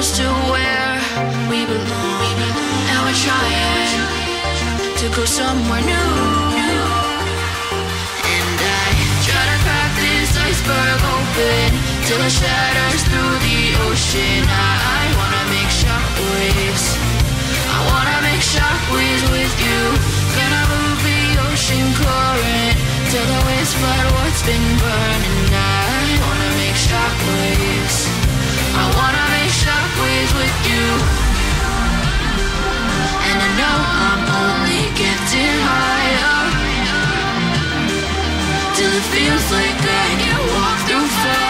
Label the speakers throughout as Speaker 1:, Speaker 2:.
Speaker 1: close to where we belong. And we're trying to go somewhere new. And I try to crack this iceberg open till it shatters through the ocean. I, I wanna make shockwaves. I wanna make shockwaves with you. Gonna move the ocean current till the waves flood what's been burning. I feels like I can walk through fire.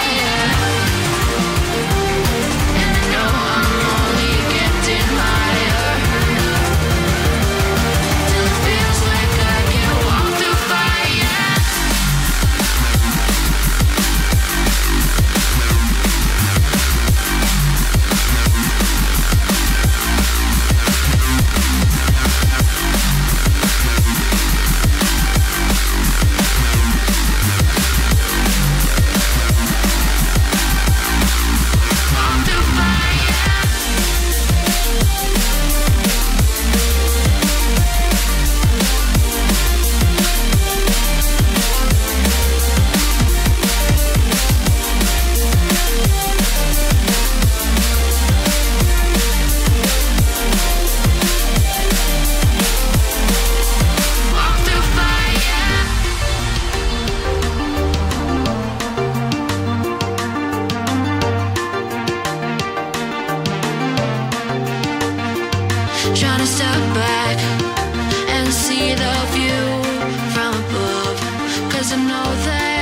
Speaker 1: Know that